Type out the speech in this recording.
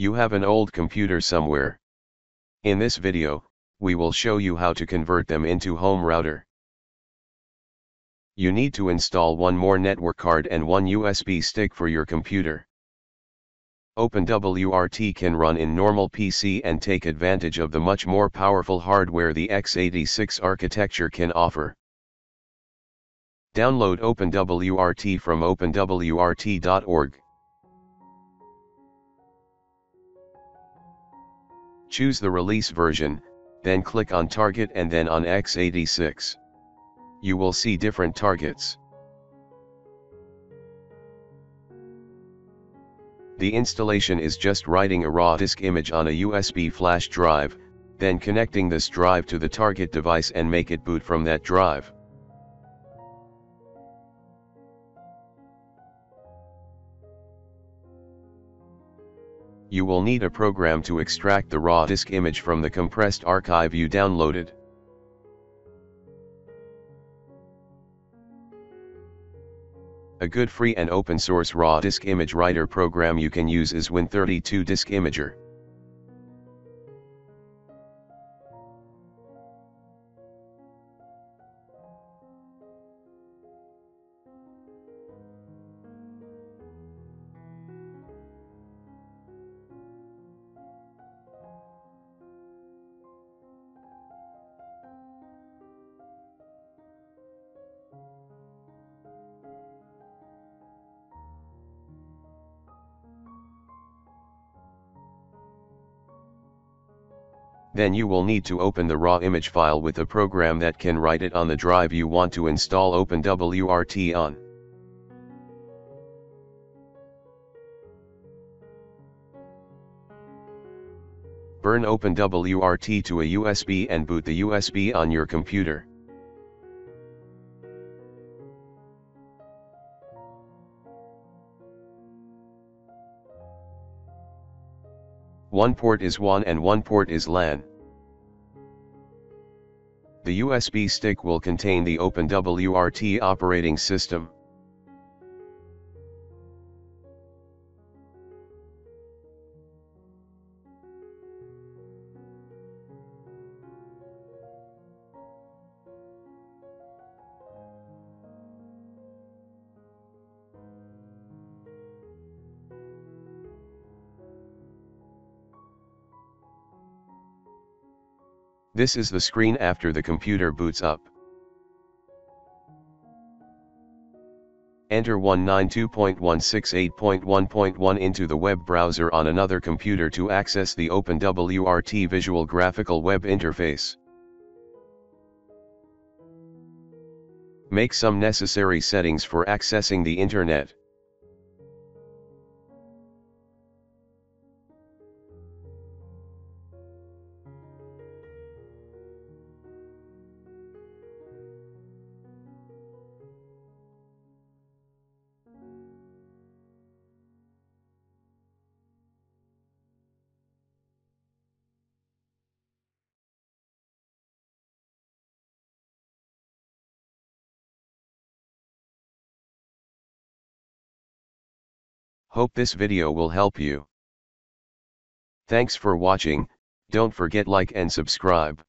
You have an old computer somewhere. In this video, we will show you how to convert them into home router. You need to install one more network card and one USB stick for your computer. OpenWRT can run in normal PC and take advantage of the much more powerful hardware the x86 architecture can offer. Download OpenWRT from openwrt.org. Choose the release version, then click on Target and then on x86. You will see different targets. The installation is just writing a raw disk image on a USB flash drive, then connecting this drive to the target device and make it boot from that drive. You will need a program to extract the raw disk image from the compressed archive you downloaded. A good free and open source raw disk image writer program you can use is Win32 Disk Imager. Then you will need to open the raw image file with a program that can write it on the drive you want to install OpenWRT on. Burn OpenWRT to a USB and boot the USB on your computer. One port is WAN and one port is LAN. The USB stick will contain the OpenWRT operating system. This is the screen after the computer boots up. Enter 192.168.1.1 into the web browser on another computer to access the OpenWRT Visual Graphical Web Interface. Make some necessary settings for accessing the Internet. Hope this video will help you. Thanks for watching, don't forget like and subscribe.